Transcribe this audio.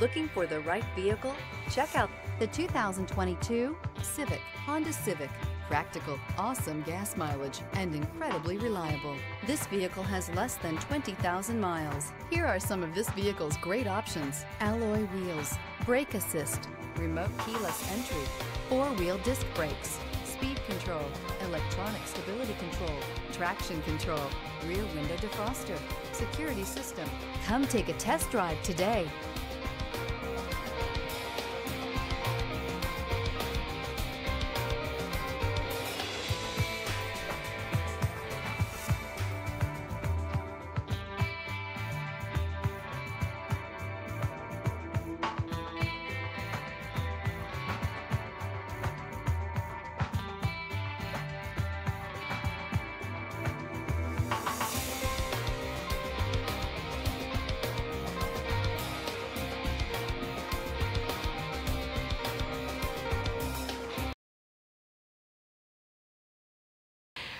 Looking for the right vehicle? Check out The 2022 Civic, Honda Civic. Practical, awesome gas mileage, and incredibly reliable. This vehicle has less than 20,000 miles. Here are some of this vehicle's great options. Alloy wheels, brake assist, remote keyless entry, four-wheel disc brakes, speed control, electronic stability control, traction control, rear window defroster, security system. Come take a test drive today.